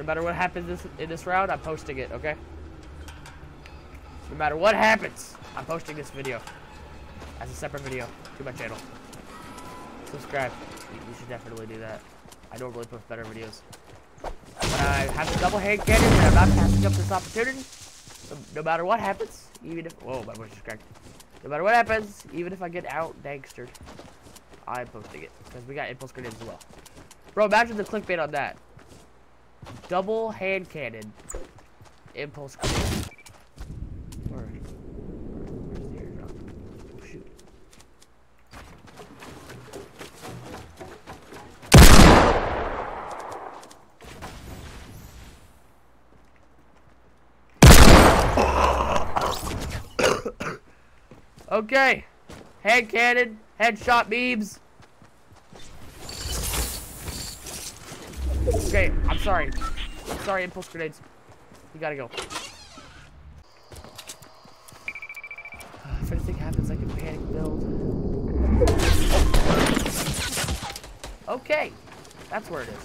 No matter what happens this, in this round, I'm posting it, okay? No matter what happens, I'm posting this video as a separate video to my channel. Subscribe. You should definitely do that. I normally post better videos. But I have a double hand cannon and I'm not passing up this opportunity. So no matter what happens, even if... Whoa, my voice is cracked. No matter what happens, even if I get out gangstered, I'm posting it. Because we got impulse grenades as well. Bro, imagine the clickbait on that. Double hand cannon. Impulse airdrop? Oh. Okay. Hand cannon, headshot beams. Okay, I'm sorry. I'm sorry, impulse grenades. You gotta go. Uh, if anything happens, I can panic build. Okay, that's where it is.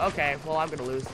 Okay, well, I'm gonna lose.